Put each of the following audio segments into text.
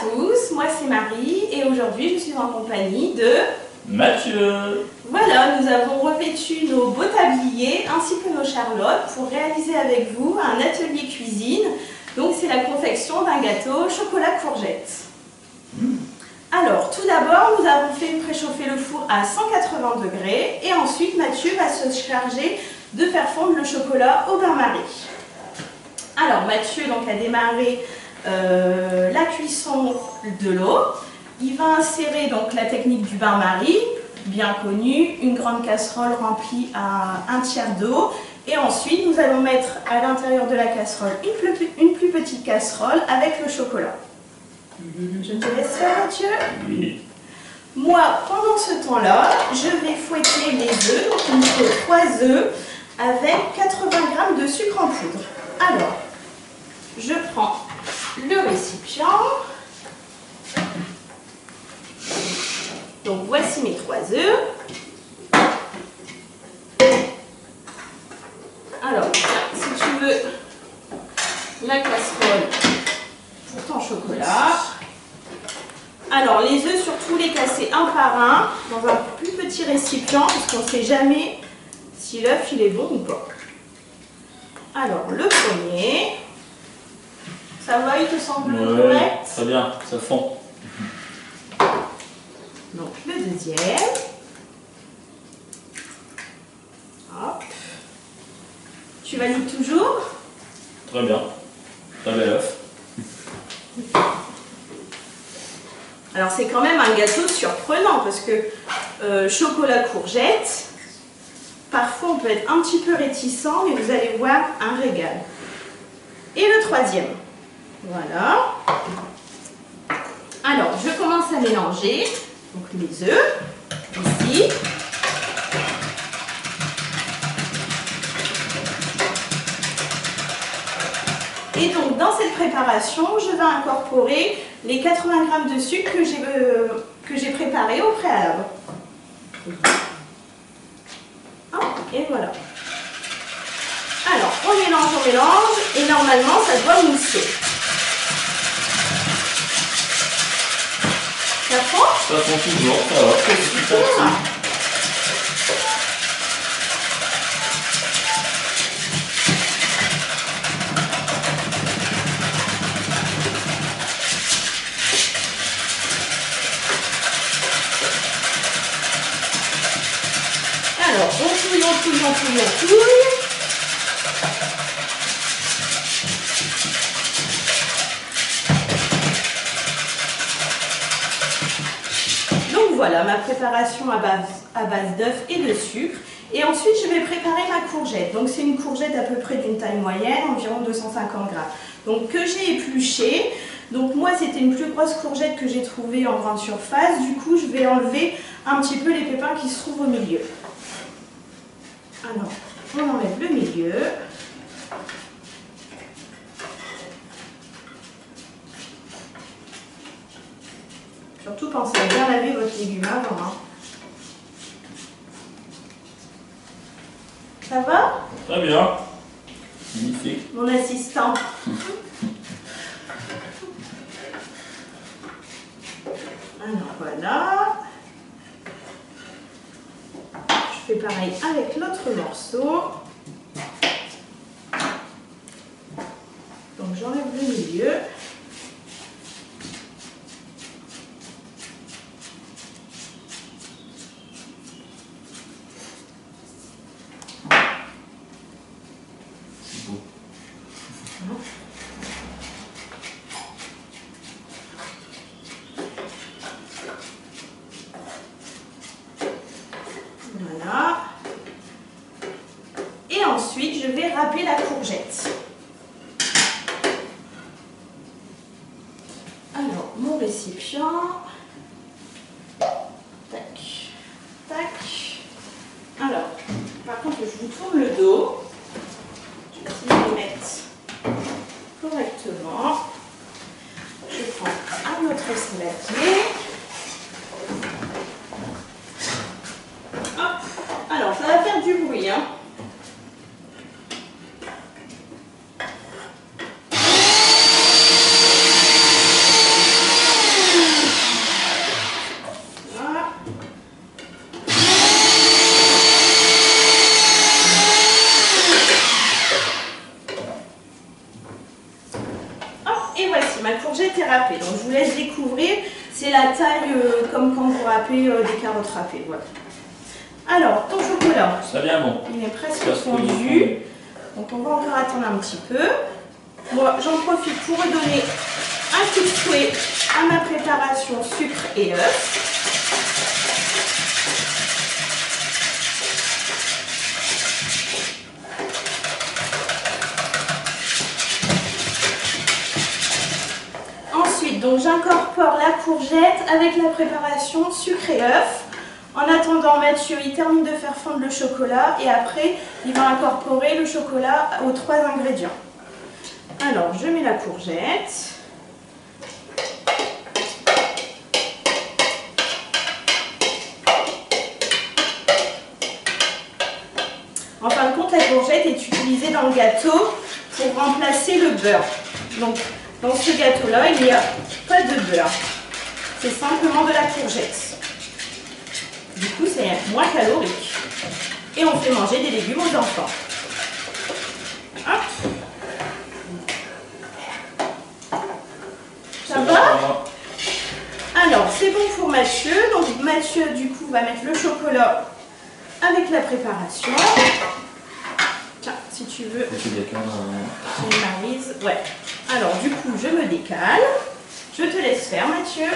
tous, moi c'est Marie et aujourd'hui je suis en compagnie de Mathieu Voilà, nous avons revêtu nos beaux tabliers ainsi que nos charlottes pour réaliser avec vous un atelier cuisine. Donc c'est la confection d'un gâteau chocolat courgette. Alors tout d'abord nous avons fait préchauffer le four à 180 degrés et ensuite Mathieu va se charger de faire fondre le chocolat au bain-marie. Alors Mathieu donc, a démarré euh, la cuisson de l'eau. Il va insérer donc la technique du bain-marie, bien connue, une grande casserole remplie à un tiers d'eau. Et ensuite, nous allons mettre à l'intérieur de la casserole une plus, une plus, petite casserole avec le chocolat. Je te laisse faire, Mathieu Oui. Moi, pendant ce temps-là, je vais fouetter les œufs. Donc, il me faut 3 œufs avec 80 g de sucre en poudre. Alors, je prends le récipient. Donc voici mes trois œufs. Alors, si tu veux la casserole pour ton chocolat. Alors, les œufs, surtout les casser un par un dans un plus petit récipient parce qu'on ne sait jamais si l'œuf il est bon ou pas. Alors, le premier. Ça va, il te semble Ouais, correct Très bien, ça fond. Donc le deuxième. Hop. Tu valides toujours? Très bien. Très bel œuf. Alors c'est quand même un gâteau surprenant parce que euh, chocolat courgette, parfois on peut être un petit peu réticent, mais vous allez voir un régal. Et le troisième. Voilà. Alors je commence à mélanger. Les œufs, ici. Et donc dans cette préparation, je vais incorporer les 80 g de sucre que j'ai euh, préparé au préalable. Et voilà. Alors, on mélange, on mélange, et normalement, ça doit mousser. Ça fond Ça fond toujours, ça va. À petit. Alors, on touille, on touille, on touille, on touille. Voilà ma préparation à base, d'œufs et de sucre. Et ensuite, je vais préparer ma courgette. Donc c'est une courgette à peu près d'une taille moyenne, environ 250 grammes. Donc que j'ai épluché. Donc moi, c'était une plus grosse courgette que j'ai trouvée en grande surface. Du coup, je vais enlever un petit peu les pépins qui se trouvent au milieu. Alors, on enlève le milieu. Surtout pensez à bien laver votre légume avant. hein. Ça va, Très bien. Magnifique. mon assistant Alors voilà. Je fais pareil avec l'autre morceau. Donc j'enlève le milieu. C'est beau. Voilà. Et ensuite, je vais râper la courgette. Alors, mon récipient. Tac. Tac. Alors, par contre, je vous tourne le dos. Je vais essayer de les mettre correctement. Je prends un autre saladier. Hop. Alors, ça va faire du bruit, hein. Donc je vous laisse découvrir. C'est la taille euh, comme quand vous râpez euh, des carottes râpées. Voilà. Alors, ton chocolat, Ça vient bon. il est presque Presque fondu. Donc on va encore attendre un petit peu. Moi, j'en profite pour redonner un coup de fouet à ma préparation sucre et œufs. Donc j'incorpore la courgette avec la préparation sucre et œuf. En attendant, Mathieu, il termine de faire fondre le chocolat et après, il va incorporer le chocolat aux trois ingrédients. Alors, je mets la courgette. En fin de compte, la courgette est utilisée dans le gâteau pour remplacer le beurre. Donc, dans ce gâteau-là, il n'y a pas de beurre. C'est simplement de la courgette. Du coup, c'est moins calorique. Et on fait manger des légumes aux enfants. Hop. Ça va Alors, c'est bon pour Mathieu. Donc, Mathieu, du coup, va mettre le chocolat avec la préparation. Si tu veux, Ok, d'accord. euh. Ouais. Alors, du coup, je me décale. Je te laisse faire, Mathieu.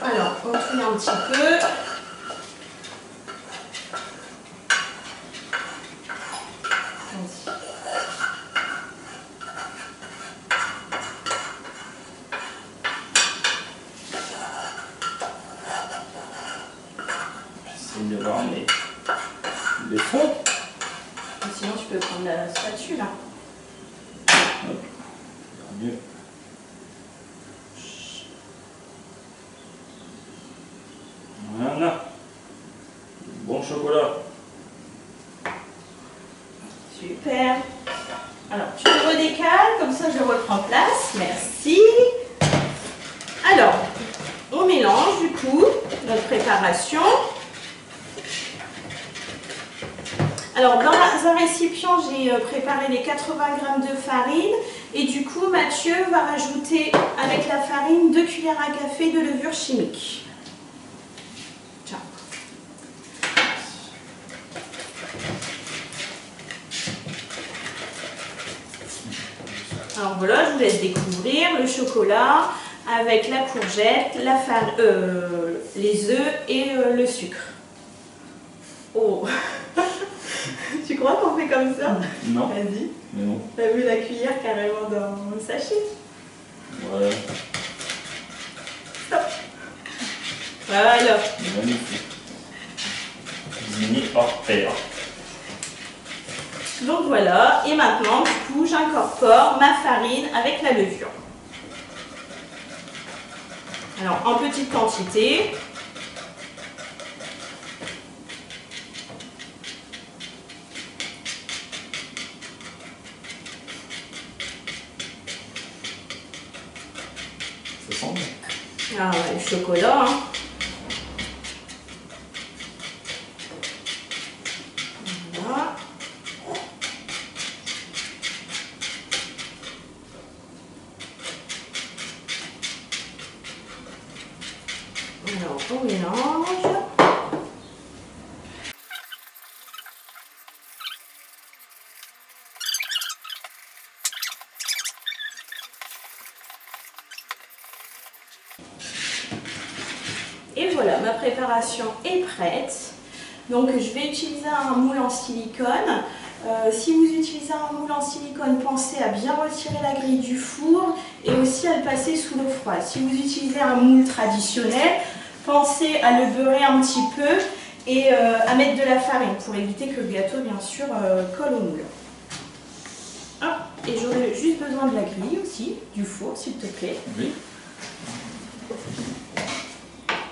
Alors, on tourne un petit peu. Vas-y. J'essaie de voir les, les fonds. Sinon, tu peux prendre la spatule. hein. Mieux. Voilà. Chocolat. Super. Alors, tu te redécales, comme ça je reprends place. Merci. Alors, on mélange du coup notre préparation. Alors, dans un récipient, j'ai euh, préparé les 80 g de farine. Et du coup, Mathieu va rajouter avec la farine 2 cuillères à café de levure chimique. Voilà, je vous laisse découvrir le chocolat avec la courgette, la euh, les œufs et euh, le sucre. Oh Tu crois qu'on fait comme ça? Non, Vas-y. mais non. T'as vu la cuillère carrément dans le sachet Voilà. Stop Voilà. Magnifique. Cuisinier hors pair. Donc voilà, et maintenant du coup j'incorpore ma farine avec la levure. Alors en petite quantité. Ça sent. Ah ouais, le chocolat. hein. Voilà. Alors on mélange. Et voilà, ma préparation est prête. Donc je vais utiliser un moule en silicone. Euh, si vous utilisez un moule en silicone, pensez à bien retirer la grille du four et aussi à le passer sous l'eau froide. Si vous utilisez un moule traditionnel, pensez à le beurrer un petit peu et euh, à mettre de la farine pour éviter que le gâteau, bien sûr, euh, colle au moule. Et j'aurai juste besoin de la grille aussi, du four, s'il te plaît.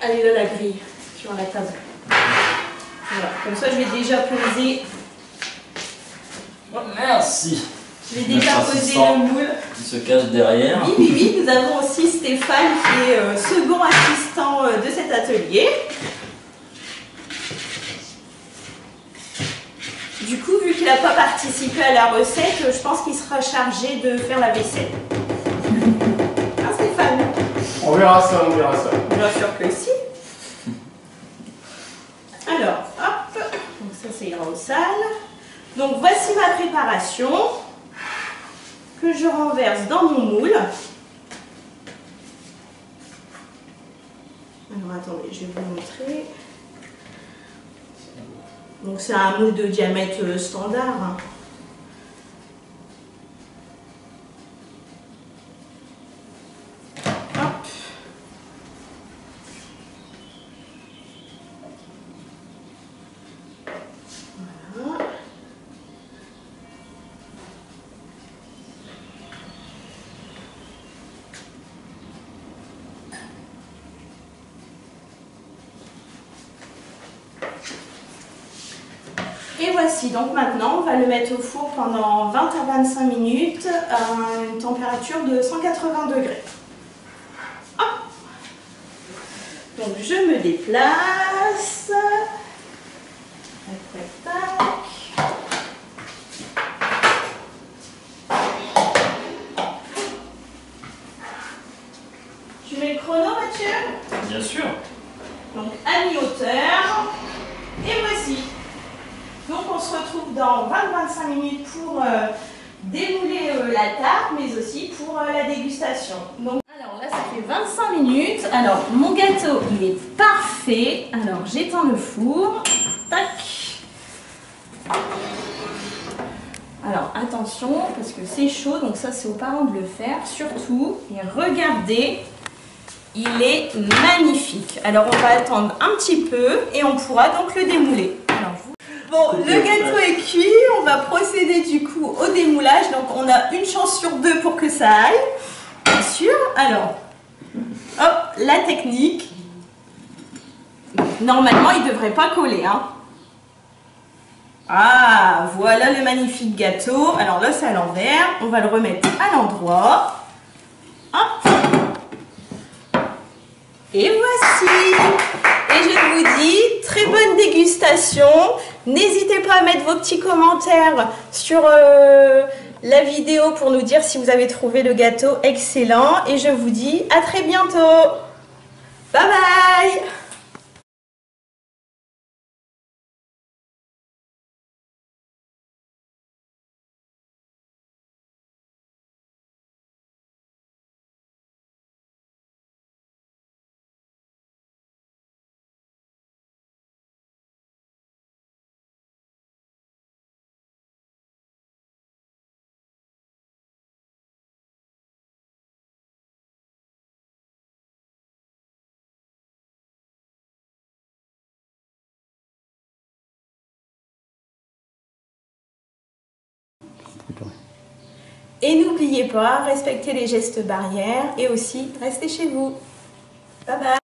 Elle est là la grille sur la table. Voilà, comme ça je vais déjà poser, Oh, merci. je vais déjà poser le moule. Qui se cache derrière. Oui, oui, oui, nous avons aussi Stéphane qui est euh, second assistant euh, de cet atelier. Du coup, n'a pas participé à la recette, je pense qu'il sera chargé de faire la vaisselle. On verra ça, on verra ça. Bien sûr que si. Alors, hop, donc ça c'est ira au sale. Donc voici ma préparation que je renverse dans mon moule. Alors attendez, je vais vous montrer. Donc c'est un moule de diamètre euh, standard. hein. Hop. Voilà. Et voici, donc maintenant on va le mettre au four pendant 20 à 25 minutes à une température de 180 degrés. Donc je me déplace. Tac, tac, tac. Tu mets le chrono Mathieu Bien sûr. donc à mi-hauteur. Et voici. Donc on se retrouve dans 20-25 minutes pour euh, démouler euh, la tarte, mais aussi pour euh, la dégustation. Donc, alors là, ça fait 25 minutes. Alors mon gâteau, il est parfait. Alors j'éteins le four. Tac. Alors attention, parce que c'est chaud, donc ça c'est aux parents de le faire, surtout. Et regardez, il est magnifique. Alors on va attendre un petit peu et on pourra donc le démouler. Alors, vous- Bon, le gâteau est cuit, on va procéder du coup au démoulage. Donc on a une chance sur deux pour que ça aille. Bien sûr. Alors, hop, la technique. Normalement, il ne devrait pas coller. Hein. Ah, voilà le magnifique gâteau. Alors là, c'est à l'envers. On va le remettre à l'endroit. Et voici Et je vous dis, dégustation. N'hésitez pas à mettre vos petits commentaires sur euh, la vidéo pour nous dire si vous avez trouvé le gâteau excellent. Et je vous dis à très bientôt. Bye bye Et n'oubliez pas, respectez les gestes barrières et aussi restez chez vous. Bye bye